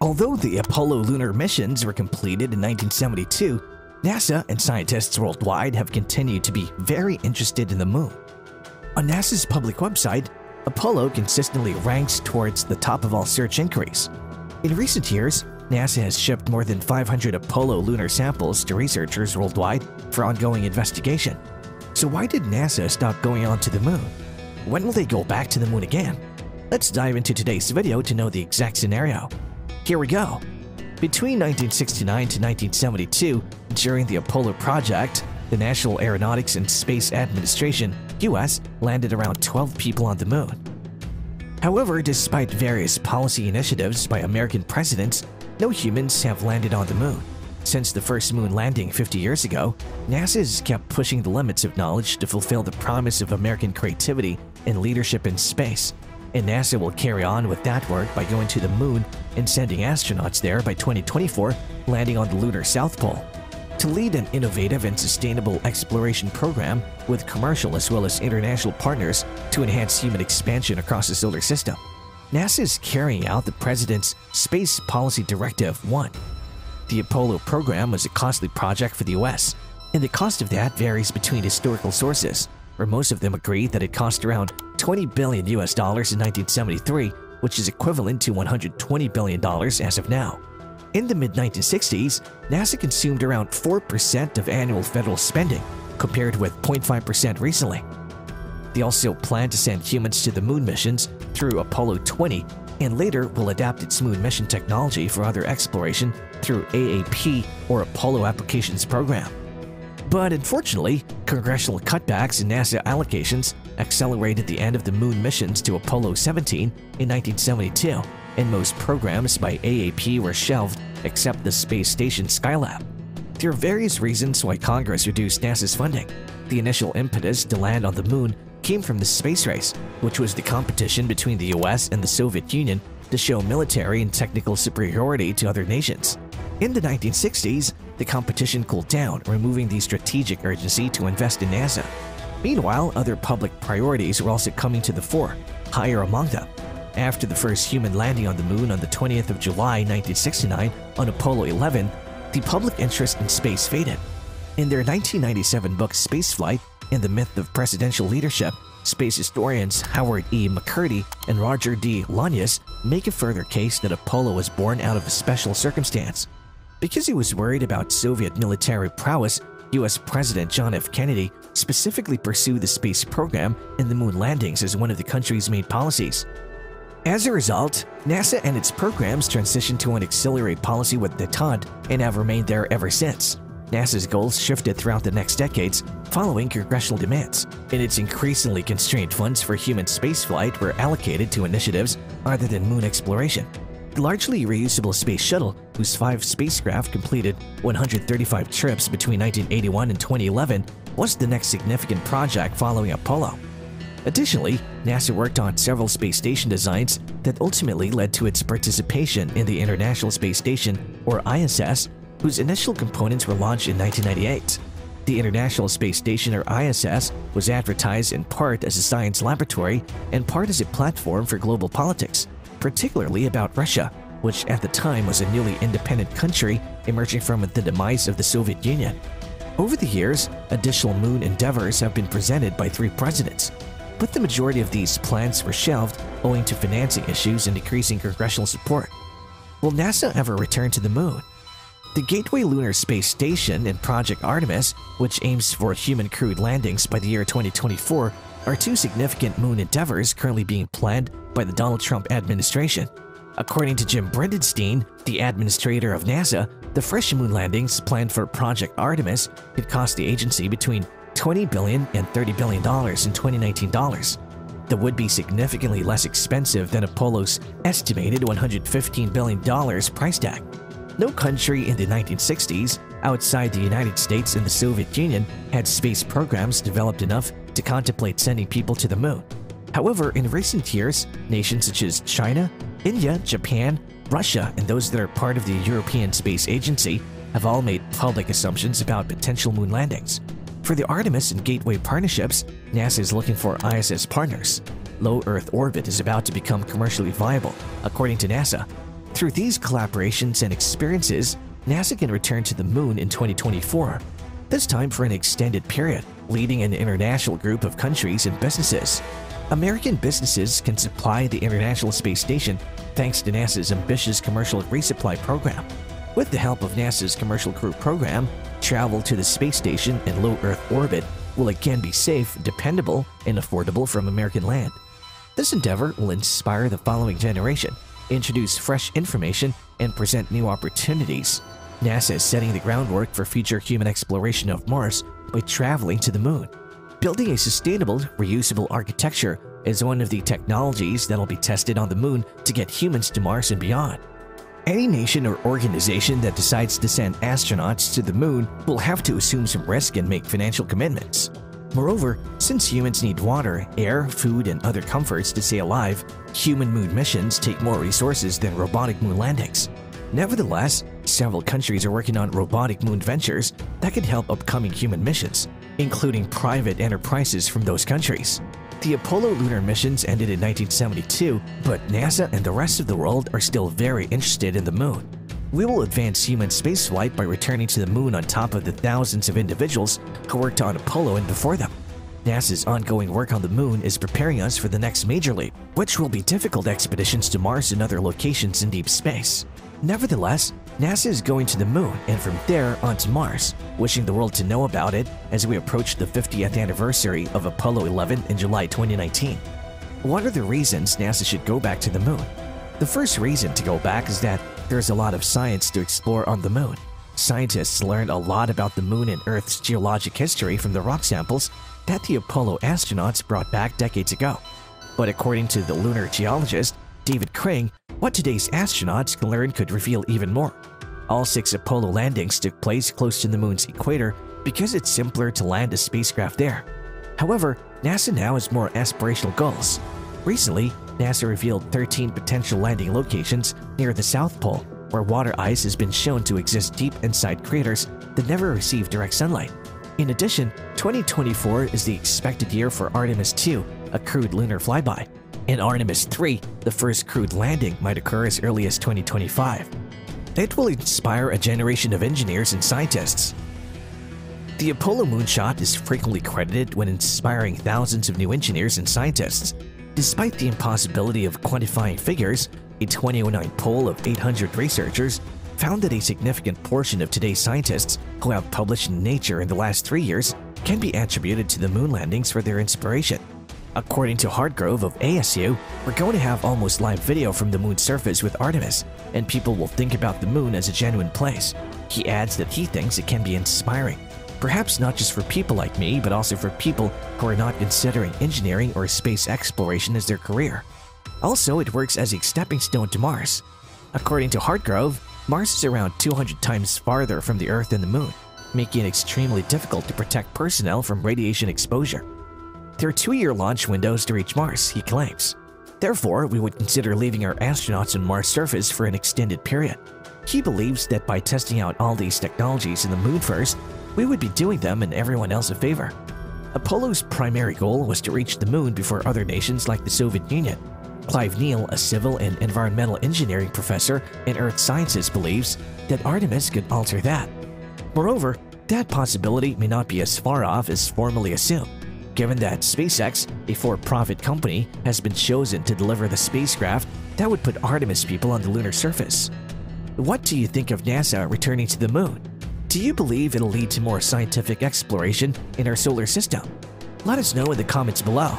Although the Apollo lunar missions were completed in 1972, NASA and scientists worldwide have continued to be very interested in the moon. On NASA's public website, Apollo consistently ranks towards the top of all search inquiries. In recent years, NASA has shipped more than 500 Apollo lunar samples to researchers worldwide for ongoing investigation. So why did NASA stop going on to the moon? When will they go back to the moon again? Let's dive into today's video to know the exact scenario. Here we go. Between 1969 to 1972, during the Apollo project, the National Aeronautics and Space Administration US landed around 12 people on the moon. However, despite various policy initiatives by American presidents, no humans have landed on the moon. Since the first moon landing 50 years ago, NASA has kept pushing the limits of knowledge to fulfill the promise of American creativity and leadership in space. And NASA will carry on with that work by going to the moon and sending astronauts there by 2024, landing on the lunar South Pole. To lead an innovative and sustainable exploration program with commercial as well as international partners to enhance human expansion across the solar system, NASA is carrying out the President's Space Policy Directive 1. The Apollo program was a costly project for the US, and the cost of that varies between historical sources, where most of them agree that it cost around 20 billion US dollars in 1973, which is equivalent to 120 billion dollars as of now. In the mid-1960s, NASA consumed around 4% of annual federal spending, compared with 0.5% recently. They also plan to send humans to the moon missions through Apollo 20 and later will adapt its moon mission technology for other exploration through AAP or Apollo Applications Program. But unfortunately, congressional cutbacks in NASA allocations accelerated the end of the moon missions to Apollo 17 in 1972 and most programs by AAP were shelved except the space station Skylab. There are various reasons why Congress reduced NASA's funding. The initial impetus to land on the moon came from the space race, which was the competition between the US and the Soviet Union to show military and technical superiority to other nations. In the 1960s, the competition cooled down, removing the strategic urgency to invest in NASA. Meanwhile, other public priorities were also coming to the fore, higher among them after the first human landing on the moon on the 20th of July 1969 on Apollo 11, the public interest in space faded. In their 1997 book Spaceflight and the Myth of Presidential Leadership, space historians Howard E. McCurdy and Roger D. Launius make a further case that Apollo was born out of a special circumstance. Because he was worried about Soviet military prowess, US President John F. Kennedy specifically pursued the space program and the moon landings as one of the country's main policies. As a result, NASA and its programs transitioned to an accelerate policy with detente and have remained there ever since. NASA's goals shifted throughout the next decades following congressional demands, and its increasingly constrained funds for human spaceflight were allocated to initiatives other than moon exploration. The largely reusable Space Shuttle, whose five spacecraft completed 135 trips between 1981 and 2011, was the next significant project following Apollo. Additionally, NASA worked on several space station designs that ultimately led to its participation in the International Space Station, or ISS, whose initial components were launched in 1998. The International Space Station, or ISS, was advertised in part as a science laboratory and part as a platform for global politics, particularly about Russia, which at the time was a newly independent country emerging from the demise of the Soviet Union. Over the years, additional moon endeavors have been presented by three presidents, but the majority of these plans were shelved owing to financing issues and decreasing congressional support. Will NASA ever return to the moon? The Gateway Lunar Space Station and Project Artemis, which aims for human crewed landings by the year 2024, are two significant moon endeavors currently being planned by the Donald Trump administration. According to Jim Bridenstine, the administrator of NASA, the fresh moon landings planned for Project Artemis could cost the agency between $20 billion and $30 billion in 2019 dollars. That would be significantly less expensive than Apollo's estimated $115 billion price tag. No country in the 1960s, outside the United States and the Soviet Union, had space programs developed enough to contemplate sending people to the moon. However, in recent years, nations such as China, India, Japan, Russia, and those that are part of the European Space Agency have all made public assumptions about potential moon landings. For the Artemis and Gateway partnerships, NASA is looking for ISS partners. low Earth orbit is about to become commercially viable, according to NASA. Through these collaborations and experiences, NASA can return to the moon in 2024, this time for an extended period, leading an international group of countries and businesses. American businesses can supply the International Space Station thanks to NASA's ambitious commercial resupply program. With the help of NASA's Commercial Crew program, travel to the space station in low Earth orbit will again be safe, dependable, and affordable from American land. This endeavor will inspire the following generation, introduce fresh information, and present new opportunities. NASA is setting the groundwork for future human exploration of Mars by traveling to the moon. Building a sustainable, reusable architecture is one of the technologies that will be tested on the moon to get humans to Mars and beyond. Any nation or organization that decides to send astronauts to the moon will have to assume some risk and make financial commitments. Moreover, since humans need water, air, food, and other comforts to stay alive, human moon missions take more resources than robotic moon landings. Nevertheless, several countries are working on robotic moon ventures that could help upcoming human missions, including private enterprises from those countries. The Apollo lunar missions ended in 1972, but NASA and the rest of the world are still very interested in the moon. We will advance human spaceflight by returning to the moon on top of the thousands of individuals who worked on Apollo and before them. NASA's ongoing work on the moon is preparing us for the next major leap, which will be difficult expeditions to Mars and other locations in deep space. Nevertheless, NASA is going to the moon and from there onto Mars, wishing the world to know about it as we approach the 50th anniversary of Apollo 11 in July 2019. What are the reasons NASA should go back to the moon? The first reason to go back is that there's a lot of science to explore on the moon. Scientists learned a lot about the moon and Earth's geologic history from the rock samples that the Apollo astronauts brought back decades ago. But according to the lunar geologist David Crane, what today's astronauts can learn could reveal even more. All six Apollo landings took place close to the moon's equator because it's simpler to land a spacecraft there. However, NASA now has more aspirational goals. Recently, NASA revealed 13 potential landing locations near the South Pole, where water ice has been shown to exist deep inside craters that never receive direct sunlight. In addition, 2024 is the expected year for Artemis 2, a crewed lunar flyby. In Artemis 3, the first crewed landing might occur as early as 2025. It will inspire a generation of engineers and scientists. The Apollo moonshot is frequently credited when inspiring thousands of new engineers and scientists. Despite the impossibility of quantifying figures, a 2009 poll of 800 researchers found that a significant portion of today's scientists who have published in Nature in the last three years can be attributed to the moon landings for their inspiration. According to Hardgrove of ASU, we're going to have almost live video from the moon's surface with Artemis, and people will think about the moon as a genuine place. He adds that he thinks it can be inspiring, perhaps not just for people like me, but also for people who are not considering engineering or space exploration as their career. Also, it works as a stepping stone to Mars. According to Hardgrove, Mars is around 200 times farther from the Earth than the Moon, making it extremely difficult to protect personnel from radiation exposure. There are two-year launch windows to reach Mars, he claims. Therefore, we would consider leaving our astronauts on Mars' surface for an extended period. He believes that by testing out all these technologies in the moon first, we would be doing them and everyone else a favor. Apollo's primary goal was to reach the moon before other nations like the Soviet Union. Clive Neal, a civil and environmental engineering professor in earth sciences, believes that Artemis could alter that. Moreover, that possibility may not be as far off as formally assumed given that SpaceX, a for-profit company, has been chosen to deliver the spacecraft that would put Artemis people on the lunar surface. What do you think of NASA returning to the moon? Do you believe it'll lead to more scientific exploration in our solar system? Let us know in the comments below.